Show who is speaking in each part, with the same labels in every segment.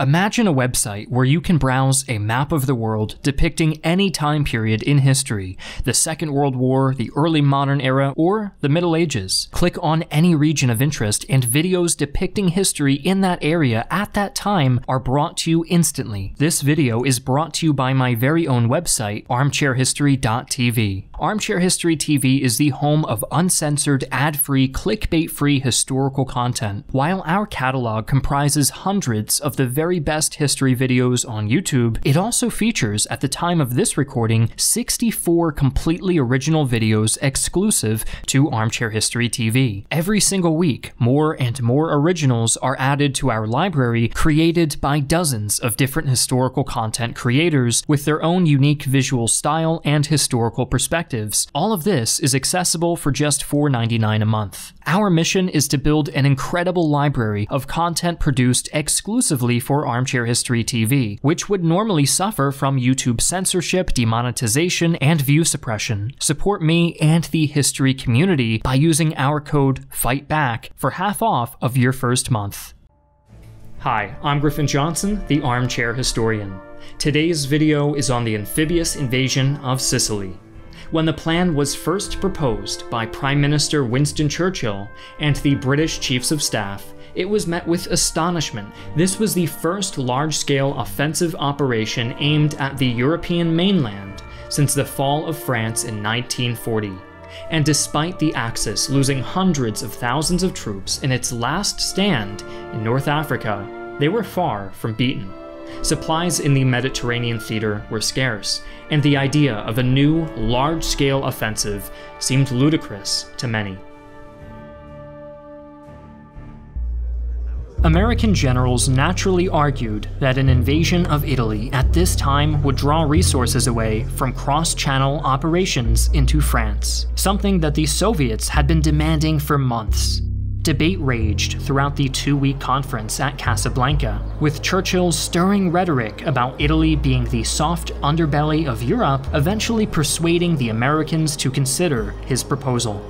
Speaker 1: Imagine a website where you can browse a map of the world depicting any time period in history the Second World War, the early modern era, or the Middle Ages. Click on any region of interest, and videos depicting history in that area at that time are brought to you instantly. This video is brought to you by my very own website, armchairhistory.tv. Armchair History TV is the home of uncensored, ad free, clickbait free historical content. While our catalog comprises hundreds of the very best history videos on YouTube, it also features, at the time of this recording, 64 completely original videos exclusive to Armchair History TV. Every single week, more and more originals are added to our library, created by dozens of different historical content creators with their own unique visual style and historical All of this is accessible for just $4.99 a month. Our mission is to build an incredible library of content produced exclusively for Armchair History TV, which would normally suffer from YouTube censorship, demonetization, and view suppression. Support me and the history community by using our code FIGHTBACK for half off of your first month. Hi, I'm Griffin Johnson, the Armchair Historian. Today's video is on the amphibious invasion of Sicily when the plan was first proposed by Prime Minister Winston Churchill and the British Chiefs of Staff, it was met with astonishment. This was the first large scale offensive operation aimed at the European mainland since the fall of France in 1940. And despite the Axis losing hundreds of thousands of troops in its last stand in North Africa, they were far from beaten. Supplies in the Mediterranean theater were scarce, and the idea of a new, large scale offensive seemed ludicrous to many. American generals naturally argued that an invasion of Italy at this time would draw resources away from cross channel operations into France, something that the Soviets had been demanding for months. Debate raged throughout the two week conference at Casablanca, with Churchill's stirring rhetoric about Italy being the soft underbelly of Europe eventually persuading the Americans to consider his proposal.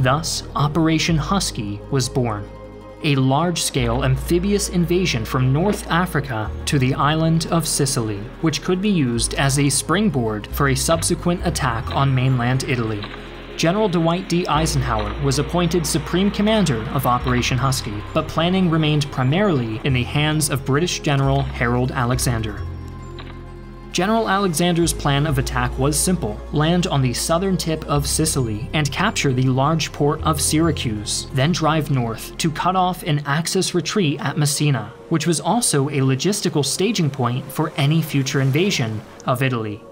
Speaker 1: Thus, Operation Husky was born a large scale amphibious invasion from North Africa to the island of Sicily, which could be used as a springboard for a subsequent attack on mainland Italy. General Dwight D. Eisenhower was appointed Supreme Commander of Operation Husky, but planning remained primarily in the hands of British General Harold Alexander. General Alexander's plan of attack was simple land on the southern tip of Sicily and capture the large port of Syracuse, then drive north to cut off an Axis retreat at Messina, which was also a logistical staging point for any future invasion of Italy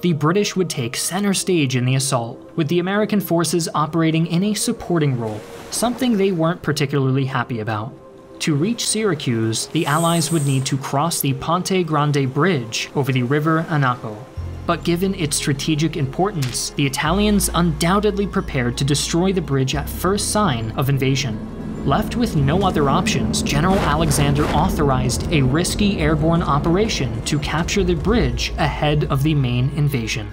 Speaker 1: the British would take center stage in the assault, with the American forces operating in a supporting role, something they weren't particularly happy about. To reach Syracuse, the Allies would need to cross the Ponte Grande Bridge over the river Anapo. But given its strategic importance, the Italians undoubtedly prepared to destroy the bridge at first sign of invasion. Left with no other options, General Alexander authorized a risky airborne operation to capture the bridge ahead of the main invasion.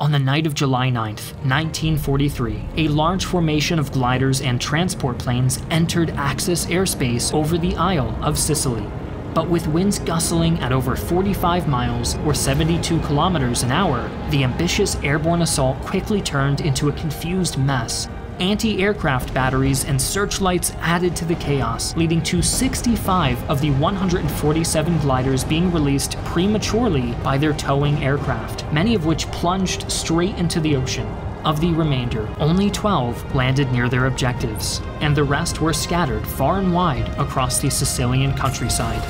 Speaker 1: On the night of July 9, 1943, a large formation of gliders and transport planes entered Axis airspace over the Isle of Sicily but with winds gustling at over 45 miles or 72 kilometers an hour, the ambitious airborne assault quickly turned into a confused mess. Anti aircraft batteries and searchlights added to the chaos, leading to 65 of the 147 gliders being released prematurely by their towing aircraft, many of which plunged straight into the ocean. Of the remainder, only 12 landed near their objectives, and the rest were scattered far and wide across the Sicilian countryside.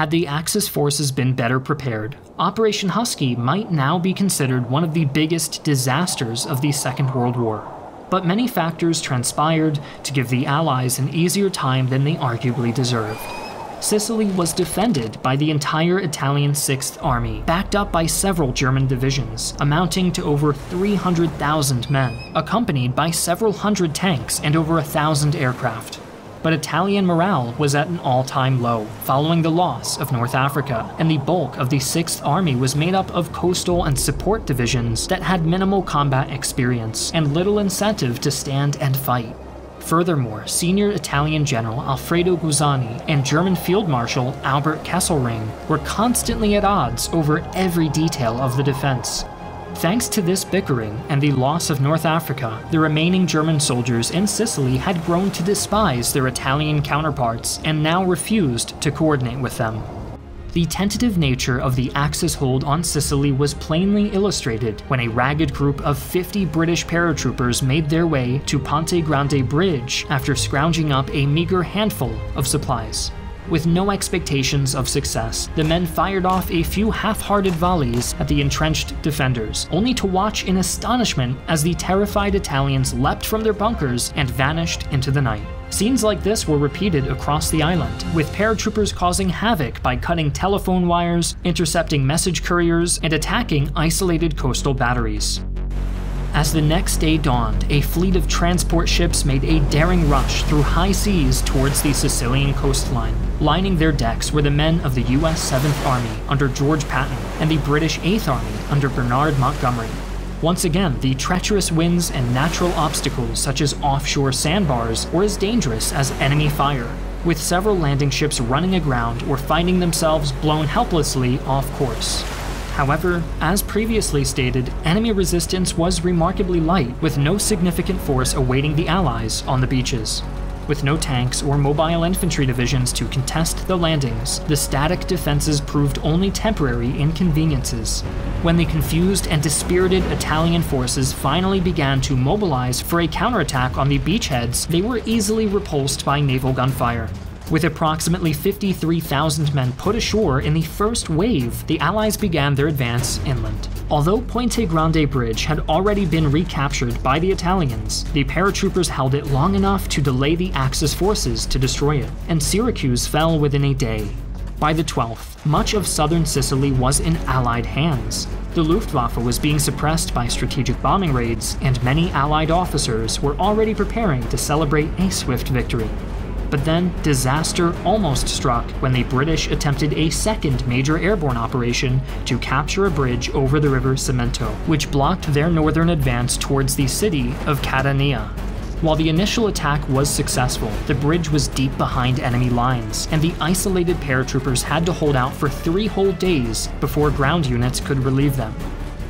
Speaker 1: Had the Axis forces been better prepared, Operation Husky might now be considered one of the biggest disasters of the Second World War. But many factors transpired to give the Allies an easier time than they arguably deserved. Sicily was defended by the entire Italian Sixth Army, backed up by several German divisions, amounting to over 300,000 men, accompanied by several hundred tanks and over a thousand aircraft. But Italian morale was at an all time low following the loss of North Africa, and the bulk of the 6th Army was made up of coastal and support divisions that had minimal combat experience and little incentive to stand and fight. Furthermore, senior Italian General Alfredo Guzzoni and German Field Marshal Albert Kesselring were constantly at odds over every detail of the defense, Thanks to this bickering and the loss of North Africa, the remaining German soldiers in Sicily had grown to despise their Italian counterparts and now refused to coordinate with them. The tentative nature of the Axis hold on Sicily was plainly illustrated when a ragged group of 50 British paratroopers made their way to Ponte Grande Bridge after scrounging up a meager handful of supplies. With no expectations of success, the men fired off a few half hearted volleys at the entrenched defenders, only to watch in astonishment as the terrified Italians leapt from their bunkers and vanished into the night. Scenes like this were repeated across the island, with paratroopers causing havoc by cutting telephone wires, intercepting message couriers, and attacking isolated coastal batteries. As the next day dawned, a fleet of transport ships made a daring rush through high seas towards the Sicilian coastline. Lining their decks were the men of the US 7th Army under George Patton and the British 8th Army under Bernard Montgomery. Once again, the treacherous winds and natural obstacles such as offshore sandbars were as dangerous as enemy fire, with several landing ships running aground or finding themselves blown helplessly off course. However, as previously stated, enemy resistance was remarkably light, with no significant force awaiting the Allies on the beaches. With no tanks or mobile infantry divisions to contest the landings, the static defenses proved only temporary inconveniences. When the confused and dispirited Italian forces finally began to mobilize for a counterattack on the beachheads, they were easily repulsed by naval gunfire. With approximately 53,000 men put ashore in the first wave, the Allies began their advance inland. Although Ponte Grande Bridge had already been recaptured by the Italians, the paratroopers held it long enough to delay the Axis forces to destroy it, and Syracuse fell within a day. By the 12th, much of southern Sicily was in Allied hands. The Luftwaffe was being suppressed by strategic bombing raids, and many Allied officers were already preparing to celebrate a swift victory. But then, disaster almost struck when the British attempted a second major airborne operation to capture a bridge over the river Simeto, which blocked their northern advance towards the city of Catania. While the initial attack was successful, the bridge was deep behind enemy lines, and the isolated paratroopers had to hold out for three whole days before ground units could relieve them.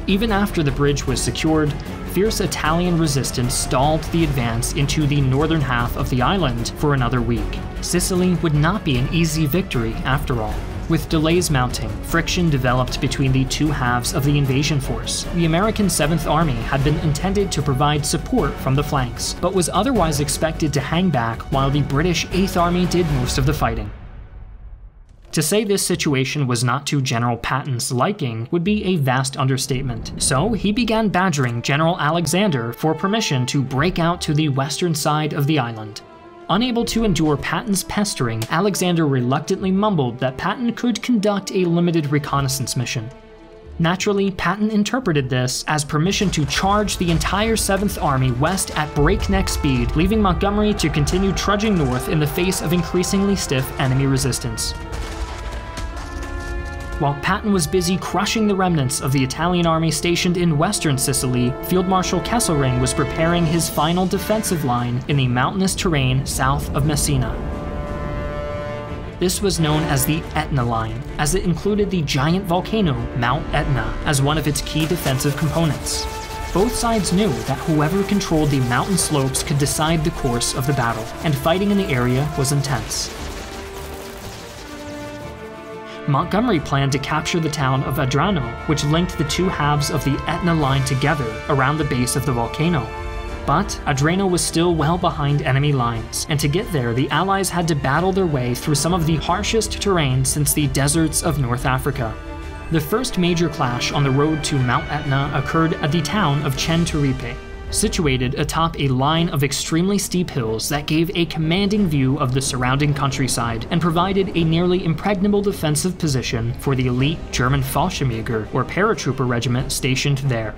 Speaker 1: Even after the bridge was secured, fierce Italian resistance stalled the advance into the northern half of the island for another week. Sicily would not be an easy victory after all. With delays mounting, friction developed between the two halves of the invasion force. The American 7th Army had been intended to provide support from the flanks, but was otherwise expected to hang back while the British 8th Army did most of the fighting. To say this situation was not to General Patton's liking would be a vast understatement, so he began badgering General Alexander for permission to break out to the western side of the island. Unable to endure Patton's pestering, Alexander reluctantly mumbled that Patton could conduct a limited reconnaissance mission. Naturally, Patton interpreted this as permission to charge the entire 7th Army west at breakneck speed, leaving Montgomery to continue trudging north in the face of increasingly stiff enemy resistance. While Patton was busy crushing the remnants of the Italian army stationed in western Sicily, Field Marshal Kesselring was preparing his final defensive line in the mountainous terrain south of Messina. This was known as the Etna Line, as it included the giant volcano Mount Etna as one of its key defensive components. Both sides knew that whoever controlled the mountain slopes could decide the course of the battle, and fighting in the area was intense. Montgomery planned to capture the town of Adrano, which linked the two halves of the Etna line together around the base of the volcano. But Adrano was still well behind enemy lines, and to get there, the Allies had to battle their way through some of the harshest terrain since the deserts of North Africa. The first major clash on the road to Mount Etna occurred at the town of Centuripe, situated atop a line of extremely steep hills that gave a commanding view of the surrounding countryside and provided a nearly impregnable defensive position for the elite German Fallschirmjäger or paratrooper regiment stationed there.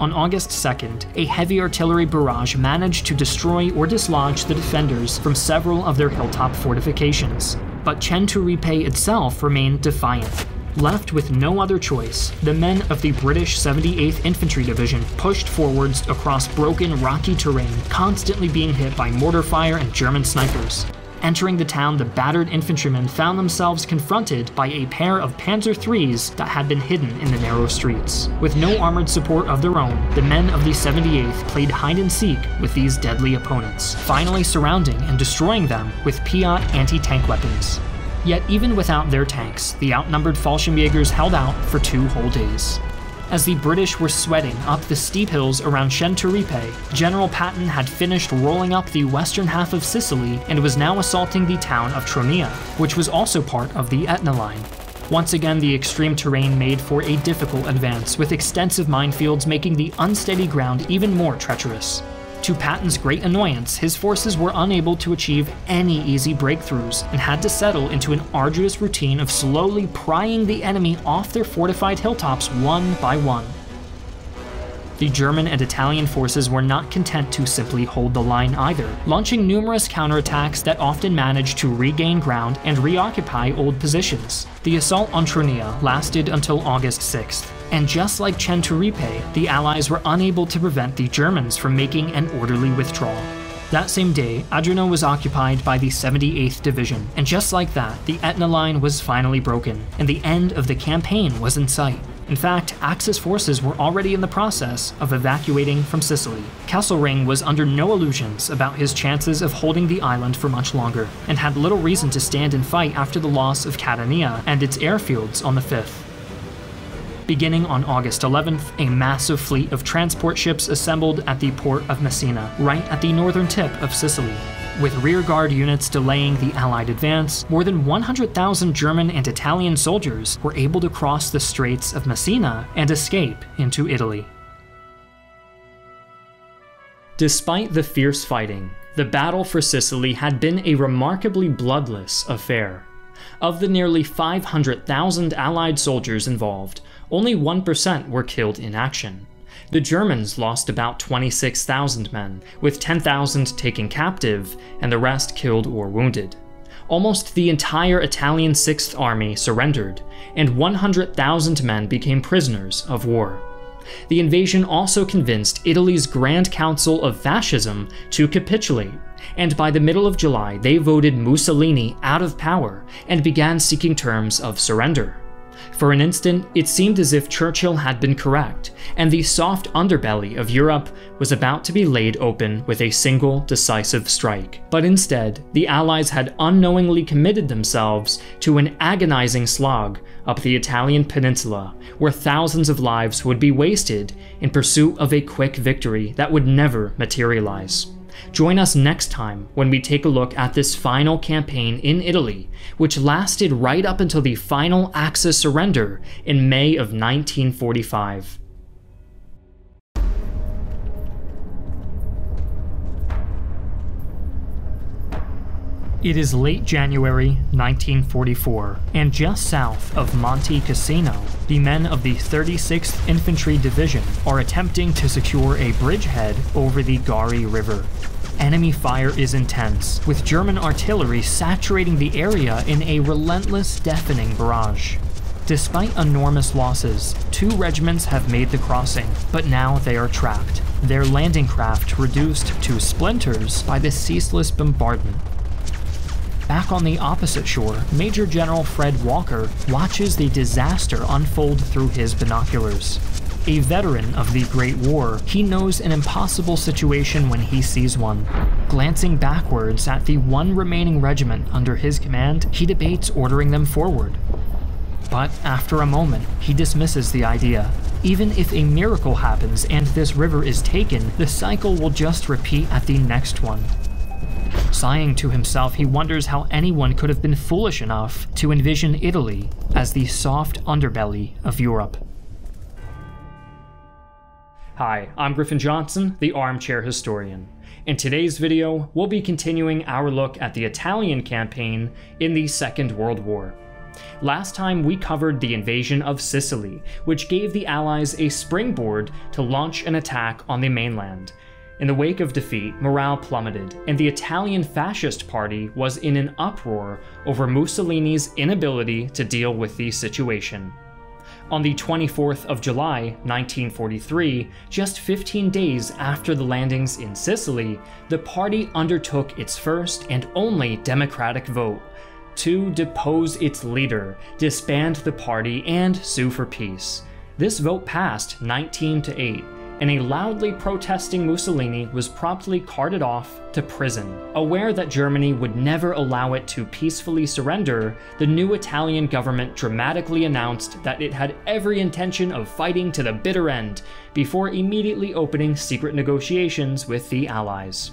Speaker 1: On August 2nd, a heavy artillery barrage managed to destroy or dislodge the defenders from several of their hilltop fortifications, but Centuripe itself remained defiant. Left with no other choice, the men of the British 78th Infantry Division pushed forwards across broken, rocky terrain, constantly being hit by mortar fire and German snipers. Entering the town, the battered infantrymen found themselves confronted by a pair of Panzer IIIs that had been hidden in the narrow streets. With no armored support of their own, the men of the 78th played hide and seek with these deadly opponents, finally surrounding and destroying them with Piat anti-tank weapons. Yet even without their tanks, the outnumbered Fallschirmjägers held out for two whole days. As the British were sweating up the steep hills around Centuripe, General Patton had finished rolling up the western half of Sicily and was now assaulting the town of Troina, which was also part of the Etna line. Once again, the extreme terrain made for a difficult advance, with extensive minefields making the unsteady ground even more treacherous. To Patton's great annoyance, his forces were unable to achieve any easy breakthroughs and had to settle into an arduous routine of slowly prying the enemy off their fortified hilltops one by one. The German and Italian forces were not content to simply hold the line either, launching numerous counterattacks that often managed to regain ground and reoccupy old positions. The assault on Troina lasted until August 6th, and just like Centuripe, the Allies were unable to prevent the Germans from making an orderly withdrawal. That same day, Adrano was occupied by the 78th Division, and just like that, the Etna line was finally broken, and the end of the campaign was in sight. In fact, Axis forces were already in the process of evacuating from Sicily. Kesselring was under no illusions about his chances of holding the island for much longer, and had little reason to stand and fight after the loss of Catania and its airfields on the 5th. Beginning on August 11th, a massive fleet of transport ships assembled at the port of Messina, right at the northern tip of Sicily. With rearguard units delaying the Allied advance, more than 100,000 German and Italian soldiers were able to cross the Straits of Messina and escape into Italy. Despite the fierce fighting, the battle for Sicily had been a remarkably bloodless affair. Of the nearly 500,000 Allied soldiers involved, only 1% were killed in action. The Germans lost about 26,000 men, with 10,000 taken captive and the rest killed or wounded. Almost the entire Italian Sixth Army surrendered, and 100,000 men became prisoners of war. The invasion also convinced Italy's Grand Council of Fascism to capitulate, and by the middle of July they voted Mussolini out of power and began seeking terms of surrender. For an instant, it seemed as if Churchill had been correct, and the soft underbelly of Europe was about to be laid open with a single decisive strike. But instead, the Allies had unknowingly committed themselves to an agonizing slog up the Italian peninsula, where thousands of lives would be wasted in pursuit of a quick victory that would never materialize. Join us next time when we take a look at this final campaign in Italy, which lasted right up until the final Axis surrender in May of 1945. It is late January 1944, and just south of Monte Cassino, the men of the 36th Infantry Division are attempting to secure a bridgehead over the Gari River. Enemy fire is intense, with German artillery saturating the area in a relentless, deafening barrage. Despite enormous losses, two regiments have made the crossing, but now they are trapped, their landing craft reduced to splinters by the ceaseless bombardment. Back on the opposite shore, Major General Fred Walker watches the disaster unfold through his binoculars. A veteran of the Great War, he knows an impossible situation when he sees one. Glancing backwards at the one remaining regiment under his command, he debates ordering them forward. But after a moment, he dismisses the idea. Even if a miracle happens and this river is taken, the cycle will just repeat at the next one. Sighing to himself, he wonders how anyone could have been foolish enough to envision Italy as the soft underbelly of Europe. Hi, I'm Griffin Johnson, the Armchair Historian. In today's video, we'll be continuing our look at the Italian campaign in the Second World War. Last time we covered the invasion of Sicily, which gave the Allies a springboard to launch an attack on the mainland. In the wake of defeat, morale plummeted, and the Italian Fascist Party was in an uproar over Mussolini's inability to deal with the situation. On the 24th of July, 1943, just 15 days after the landings in Sicily, the party undertook its first and only democratic vote to depose its leader, disband the party, and sue for peace. This vote passed 19 to 8, and a loudly protesting Mussolini was promptly carted off to prison. Aware that Germany would never allow it to peacefully surrender, the new Italian government dramatically announced that it had every intention of fighting to the bitter end, before immediately opening secret negotiations with the Allies.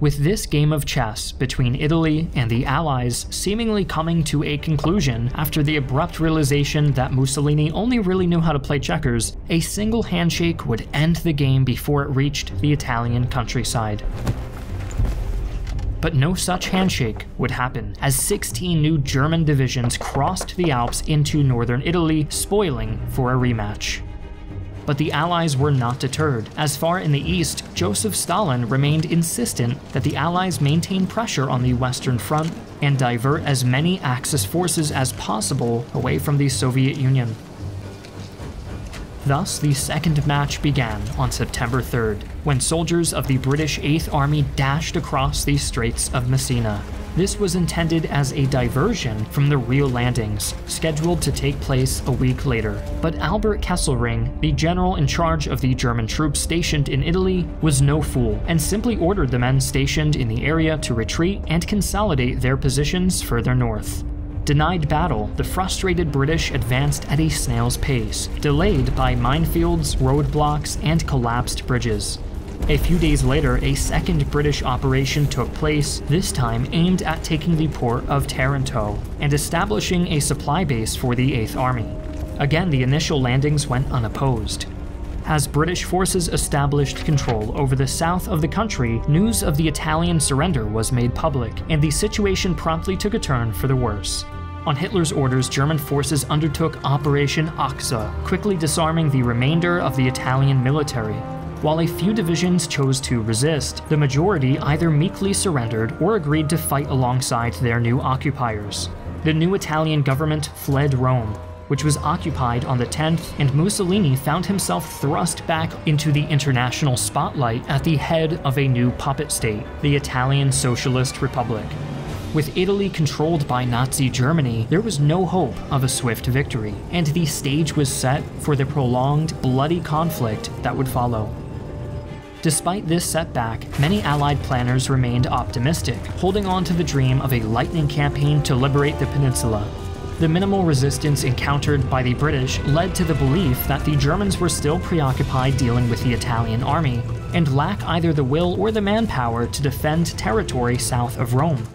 Speaker 1: With this game of chess between Italy and the Allies seemingly coming to a conclusion after the abrupt realization that Mussolini only really knew how to play checkers, a single handshake would end the game before it reached the Italian countryside. But no such handshake would happen, as 16 new German divisions crossed the Alps into northern Italy, spoiling for a rematch. But the Allies were not deterred. As far in the east, Joseph Stalin remained insistent that the Allies maintain pressure on the Western Front and divert as many Axis forces as possible away from the Soviet Union. Thus, the second match began on September 3rd, when soldiers of the British 8th Army dashed across the Straits of Messina. This was intended as a diversion from the real landings, scheduled to take place a week later. But Albert Kesselring, the general in charge of the German troops stationed in Italy, was no fool and simply ordered the men stationed in the area to retreat and consolidate their positions further north. Denied battle, the frustrated British advanced at a snail's pace, delayed by minefields, roadblocks, and collapsed bridges. A few days later, a second British operation took place, this time aimed at taking the port of Taranto and establishing a supply base for the 8th Army. Again, the initial landings went unopposed. As British forces established control over the south of the country, news of the Italian surrender was made public, and the situation promptly took a turn for the worse. On Hitler's orders, German forces undertook Operation Achse, quickly disarming the remainder of the Italian military. While a few divisions chose to resist, the majority either meekly surrendered or agreed to fight alongside their new occupiers. The new Italian government fled Rome, which was occupied on the 10th, and Mussolini found himself thrust back into the international spotlight at the head of a new puppet state, the Italian Socialist Republic. With Italy controlled by Nazi Germany, there was no hope of a swift victory, and the stage was set for the prolonged, bloody conflict that would follow. Despite this setback, many Allied planners remained optimistic, holding on to the dream of a lightning campaign to liberate the peninsula. The minimal resistance encountered by the British led to the belief that the Germans were still preoccupied dealing with the Italian army, and lack either the will or the manpower to defend territory south of Rome.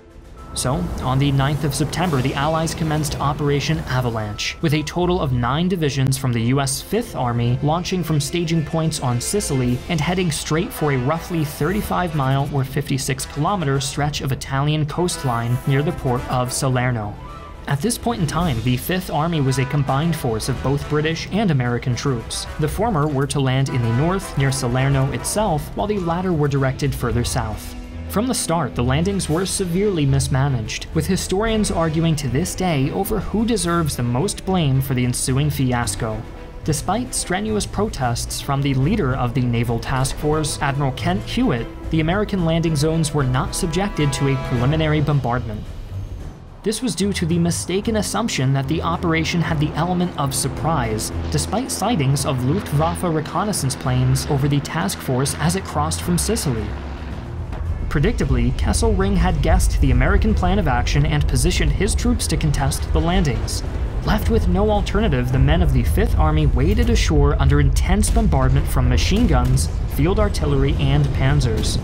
Speaker 1: So, on the 9th of September, the Allies commenced Operation Avalanche, with a total of nine divisions from the US 5th Army launching from staging points on Sicily and heading straight for a roughly 35 mile or 56 kilometer stretch of Italian coastline near the port of Salerno. At this point in time, the 5th Army was a combined force of both British and American troops. The former were to land in the north, near Salerno itself, while the latter were directed further south. From the start, the landings were severely mismanaged, with historians arguing to this day over who deserves the most blame for the ensuing fiasco. Despite strenuous protests from the leader of the Naval Task Force, Admiral Kent Hewitt, the American landing zones were not subjected to a preliminary bombardment. This was due to the mistaken assumption that the operation had the element of surprise, despite sightings of Luftwaffe reconnaissance planes over the task force as it crossed from Sicily. Predictably, Kesselring had guessed the American plan of action and positioned his troops to contest the landings. Left with no alternative, the men of the 5th Army waded ashore under intense bombardment from machine guns, field artillery, and panzers.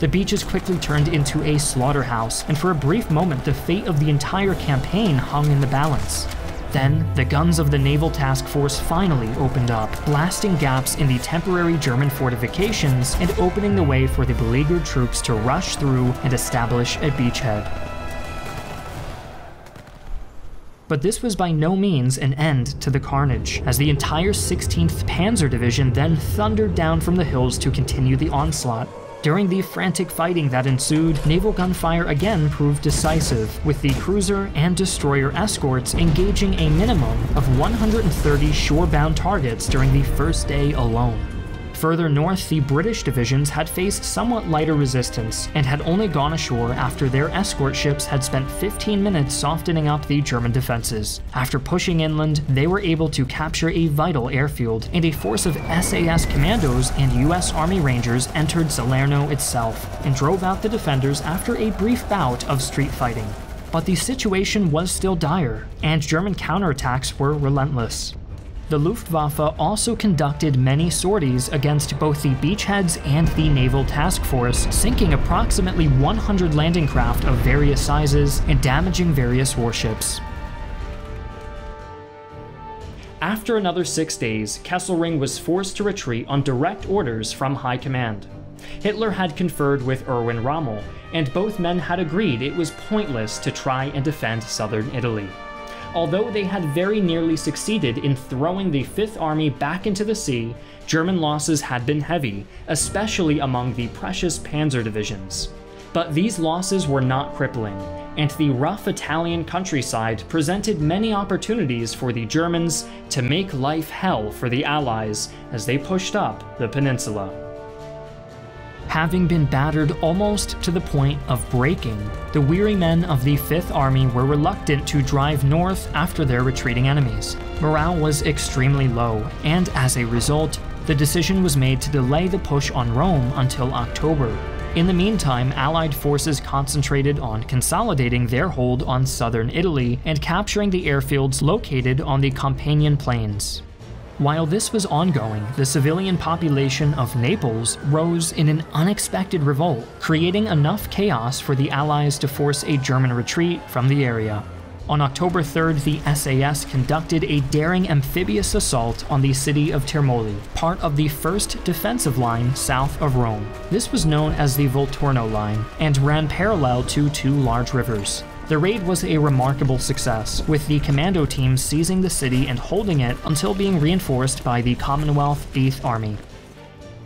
Speaker 1: The beaches quickly turned into a slaughterhouse, and for a brief moment the fate of the entire campaign hung in the balance. Then, the guns of the Naval Task Force finally opened up, blasting gaps in the temporary German fortifications and opening the way for the beleaguered troops to rush through and establish a beachhead. But this was by no means an end to the carnage, as the entire 16th Panzer Division then thundered down from the hills to continue the onslaught. During the frantic fighting that ensued, naval gunfire again proved decisive, with the cruiser and destroyer escorts engaging a minimum of 130 shore-bound targets during the first day alone. Further north, the British divisions had faced somewhat lighter resistance and had only gone ashore after their escort ships had spent 15 minutes softening up the German defenses. After pushing inland, they were able to capture a vital airfield, and a force of SAS commandos and US Army Rangers entered Salerno itself and drove out the defenders after a brief bout of street fighting. But the situation was still dire, and German counterattacks were relentless. The Luftwaffe also conducted many sorties against both the beachheads and the Naval Task Force, sinking approximately 100 landing craft of various sizes and damaging various warships. After another six days, Kesselring was forced to retreat on direct orders from High Command. Hitler had conferred with Erwin Rommel, and both men had agreed it was pointless to try and defend southern Italy although they had very nearly succeeded in throwing the Fifth Army back into the sea, German losses had been heavy, especially among the precious panzer divisions. But these losses were not crippling, and the rough Italian countryside presented many opportunities for the Germans to make life hell for the Allies as they pushed up the peninsula. Having been battered almost to the point of breaking, the weary men of the Fifth Army were reluctant to drive north after their retreating enemies. Morale was extremely low, and as a result, the decision was made to delay the push on Rome until October. In the meantime, Allied forces concentrated on consolidating their hold on southern Italy and capturing the airfields located on the Campanian Plains. While this was ongoing, the civilian population of Naples rose in an unexpected revolt, creating enough chaos for the Allies to force a German retreat from the area. On October 3rd, the SAS conducted a daring amphibious assault on the city of Termoli, part of the first defensive line south of Rome. This was known as the Volturno Line and ran parallel to two large rivers. The raid was a remarkable success, with the commando team seizing the city and holding it until being reinforced by the Commonwealth 8th Army.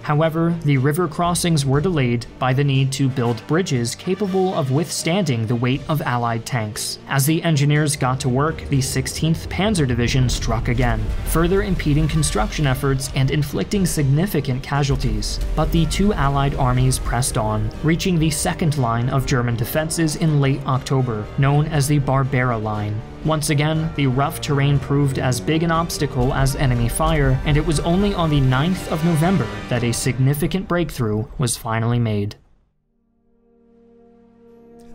Speaker 1: However, the river crossings were delayed by the need to build bridges capable of withstanding the weight of Allied tanks. As the engineers got to work, the 16th Panzer Division struck again, further impeding construction efforts and inflicting significant casualties. But the two Allied armies pressed on, reaching the second line of German defenses in late October, known as the Barbara Line. Once again, the rough terrain proved as big an obstacle as enemy fire, and it was only on the 9th of November that a significant breakthrough was finally made.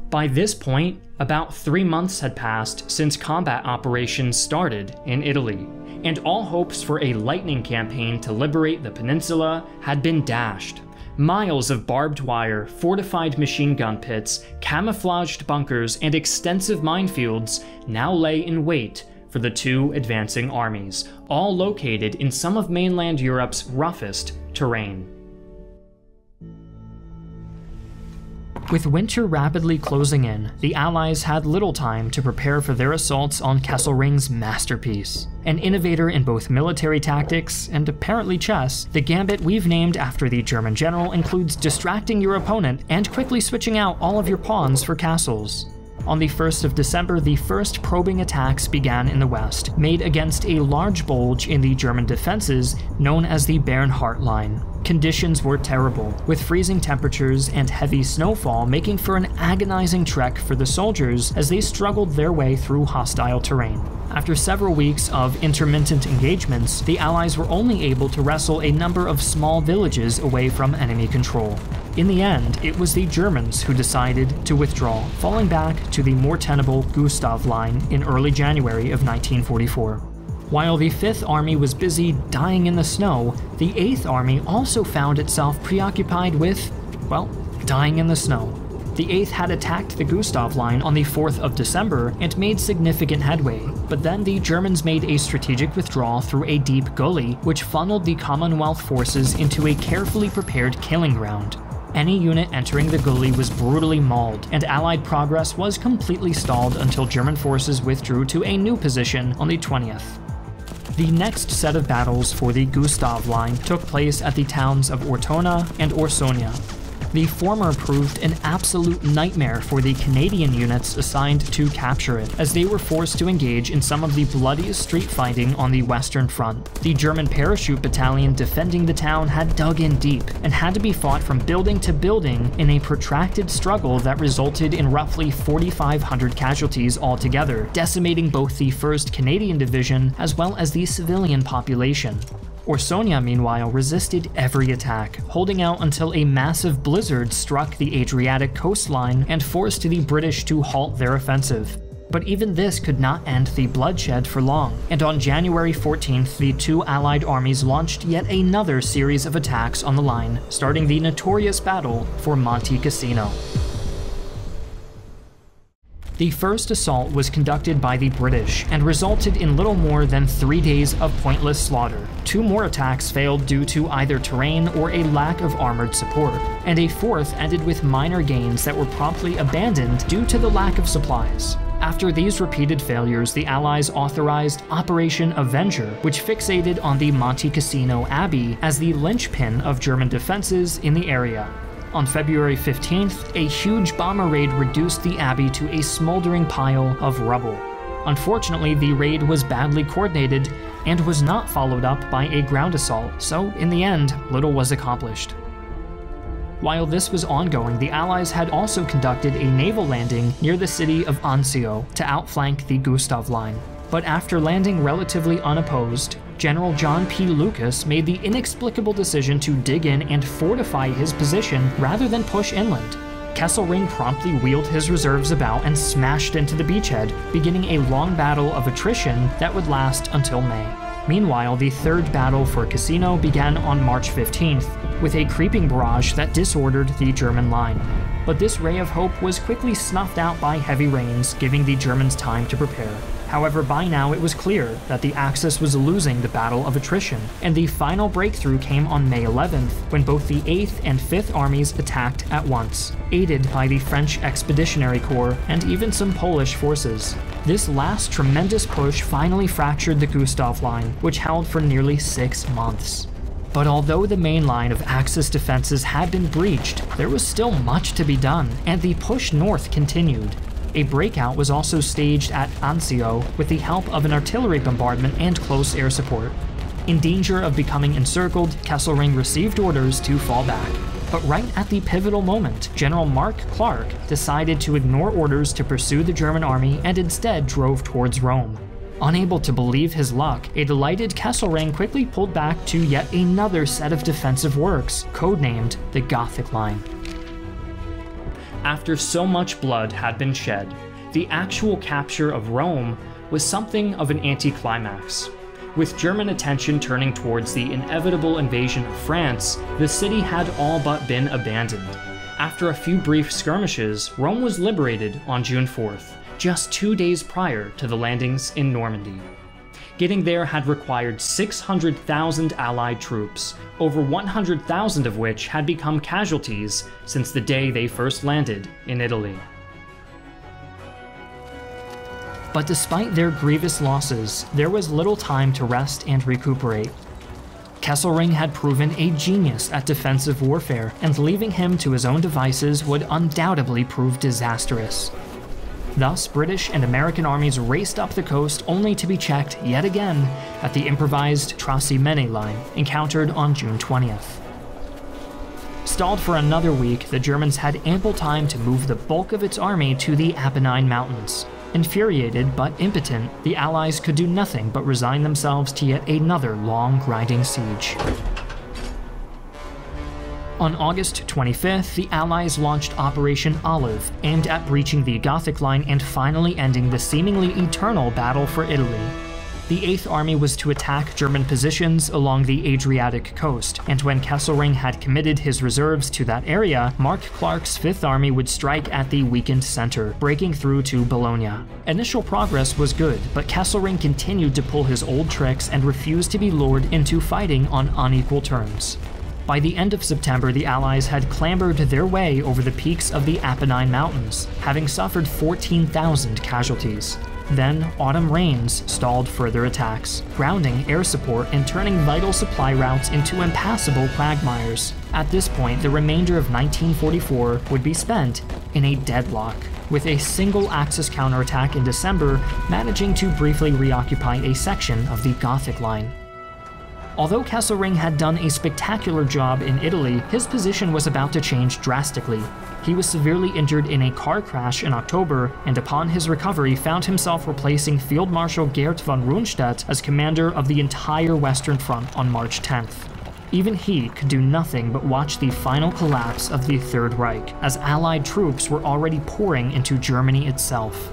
Speaker 1: By this point, about three months had passed since combat operations started in Italy, and all hopes for a lightning campaign to liberate the peninsula had been dashed. Miles of barbed wire, fortified machine gun pits, camouflaged bunkers, and extensive minefields now lay in wait for the two advancing armies, all located in some of mainland Europe's roughest terrain. With winter rapidly closing in, the Allies had little time to prepare for their assaults on Kesselring's masterpiece. An innovator in both military tactics and apparently chess, the gambit we've named after the German general includes distracting your opponent and quickly switching out all of your pawns for castles. On the 1st of December, the first probing attacks began in the west, made against a large bulge in the German defenses known as the Bernhardt Line. Conditions were terrible, with freezing temperatures and heavy snowfall making for an agonizing trek for the soldiers as they struggled their way through hostile terrain. After several weeks of intermittent engagements, the Allies were only able to wrestle a number of small villages away from enemy control. In the end, it was the Germans who decided to withdraw, falling back to the more tenable Gustav Line in early January of 1944. While the 5th Army was busy dying in the snow, the 8th Army also found itself preoccupied with, well, dying in the snow. The 8th had attacked the Gustav Line on the 4th of December and made significant headway, but then the Germans made a strategic withdrawal through a deep gully, which funneled the Commonwealth forces into a carefully prepared killing ground. Any unit entering the gully was brutally mauled, and Allied progress was completely stalled until German forces withdrew to a new position on the 20th. The next set of battles for the Gustav Line took place at the towns of Ortona and Orsogna, the former proved an absolute nightmare for the Canadian units assigned to capture it, as they were forced to engage in some of the bloodiest street fighting on the Western Front. The German parachute battalion defending the town had dug in deep and had to be fought from building to building in a protracted struggle that resulted in roughly 4,500 casualties altogether, decimating both the 1st Canadian Division as well as the civilian population. Orsogna, meanwhile, resisted every attack, holding out until a massive blizzard struck the Adriatic coastline and forced the British to halt their offensive. But even this could not end the bloodshed for long, and on January 14th, the two Allied armies launched yet another series of attacks on the line, starting the notorious battle for Monte Cassino. The first assault was conducted by the British and resulted in little more than three days of pointless slaughter. Two more attacks failed due to either terrain or a lack of armored support, and a fourth ended with minor gains that were promptly abandoned due to the lack of supplies. After these repeated failures, the Allies authorized Operation Avenger, which fixated on the Monte Cassino Abbey as the linchpin of German defenses in the area. On February 15th, a huge bomber raid reduced the abbey to a smoldering pile of rubble. Unfortunately, the raid was badly coordinated and was not followed up by a ground assault, so in the end, little was accomplished. While this was ongoing, the Allies had also conducted a naval landing near the city of Anzio to outflank the Gustav Line. But after landing relatively unopposed, General John P. Lucas made the inexplicable decision to dig in and fortify his position rather than push inland. Kesselring promptly wheeled his reserves about and smashed into the beachhead, beginning a long battle of attrition that would last until May. Meanwhile, the third battle for Cassino began on March 15th, with a creeping barrage that disordered the German line. But this ray of hope was quickly snuffed out by heavy rains, giving the Germans time to prepare. However, by now it was clear that the Axis was losing the battle of attrition, and the final breakthrough came on May 11th, when both the 8th and 5th armies attacked at once, aided by the French Expeditionary Corps and even some Polish forces. This last tremendous push finally fractured the Gustav Line, which held for nearly six months. But although the main line of Axis defenses had been breached, there was still much to be done, and the push north continued. A breakout was also staged at Anzio with the help of an artillery bombardment and close air support. In danger of becoming encircled, Kesselring received orders to fall back. But right at the pivotal moment, General Mark Clark decided to ignore orders to pursue the German army and instead drove towards Rome. Unable to believe his luck, a delighted Kesselring quickly pulled back to yet another set of defensive works, codenamed the Gothic Line. After so much blood had been shed, the actual capture of Rome was something of an anticlimax. With German attention turning towards the inevitable invasion of France, the city had all but been abandoned. After a few brief skirmishes, Rome was liberated on June 4th, just two days prior to the landings in Normandy. Getting there had required 600,000 Allied troops, over 100,000 of which had become casualties since the day they first landed in Italy. But despite their grievous losses, there was little time to rest and recuperate. Kesselring had proven a genius at defensive warfare, and leaving him to his own devices would undoubtedly prove disastrous. Thus, British and American armies raced up the coast only to be checked yet again at the improvised Trasimene line encountered on June 20th. Stalled for another week, the Germans had ample time to move the bulk of its army to the Apennine Mountains. Infuriated but impotent, the Allies could do nothing but resign themselves to yet another long, grinding siege. On August 25th, the Allies launched Operation Olive, aimed at breaching the Gothic line and finally ending the seemingly eternal battle for Italy. The 8th Army was to attack German positions along the Adriatic coast, and when Kesselring had committed his reserves to that area, Mark Clark's 5th Army would strike at the weakened center, breaking through to Bologna. Initial progress was good, but Kesselring continued to pull his old tricks and refused to be lured into fighting on unequal terms. By the end of September, the Allies had clambered their way over the peaks of the Apennine Mountains, having suffered 14,000 casualties. Then, autumn rains stalled further attacks, grounding air support and turning vital supply routes into impassable quagmires. At this point, the remainder of 1944 would be spent in a deadlock, with a single Axis counterattack in December managing to briefly reoccupy a section of the Gothic Line. Although Kesselring had done a spectacular job in Italy, his position was about to change drastically. He was severely injured in a car crash in October, and upon his recovery found himself replacing Field Marshal Gerd von Rundstedt as commander of the entire Western Front on March 10th. Even he could do nothing but watch the final collapse of the Third Reich, as Allied troops were already pouring into Germany itself.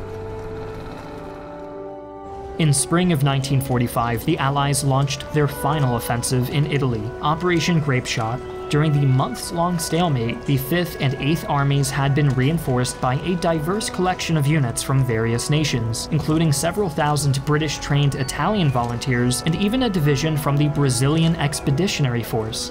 Speaker 1: In spring of 1945, the Allies launched their final offensive in Italy, Operation Grapeshot. During the months long stalemate, the 5th and 8th Armies had been reinforced by a diverse collection of units from various nations, including several thousand British trained Italian volunteers and even a division from the Brazilian Expeditionary Force.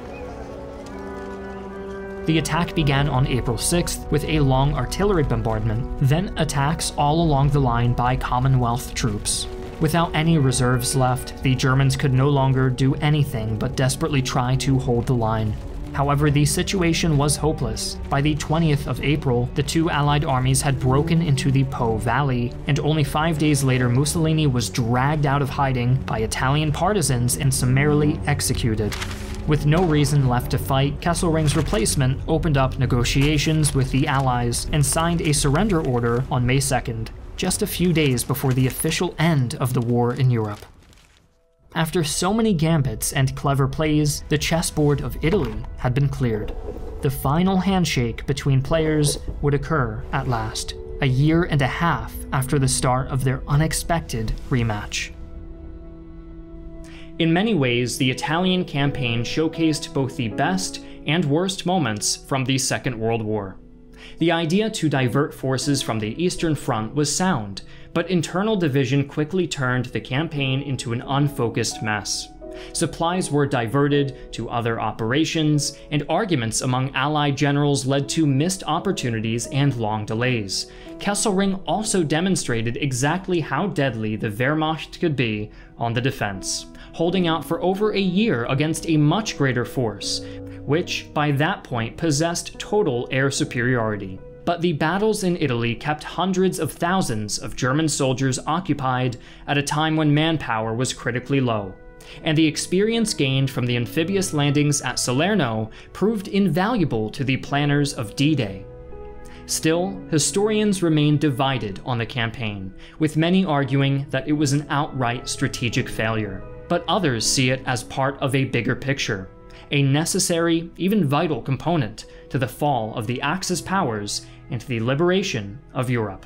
Speaker 1: The attack began on April 6th with a long artillery bombardment, then attacks all along the line by Commonwealth troops. Without any reserves left, the Germans could no longer do anything but desperately try to hold the line. However, the situation was hopeless. By the 20th of April, the two Allied armies had broken into the Po Valley, and only five days later, Mussolini was dragged out of hiding by Italian partisans and summarily executed. With no reason left to fight, Kesselring's replacement opened up negotiations with the Allies and signed a surrender order on May 2nd, just a few days before the official end of the war in Europe. After so many gambits and clever plays, the chessboard of Italy had been cleared. The final handshake between players would occur at last, a year and a half after the start of their unexpected rematch. In many ways, the Italian campaign showcased both the best and worst moments from the Second World War. The idea to divert forces from the Eastern Front was sound, but internal division quickly turned the campaign into an unfocused mess. Supplies were diverted to other operations, and arguments among Allied generals led to missed opportunities and long delays. Kesselring also demonstrated exactly how deadly the Wehrmacht could be on the defense, holding out for over a year against a much greater force, which by that point possessed total air superiority. But the battles in Italy kept hundreds of thousands of German soldiers occupied at a time when manpower was critically low. And the experience gained from the amphibious landings at Salerno proved invaluable to the planners of D Day. Still, historians remain divided on the campaign, with many arguing that it was an outright strategic failure. But others see it as part of a bigger picture, a necessary, even vital component to the fall of the Axis powers and the liberation of Europe.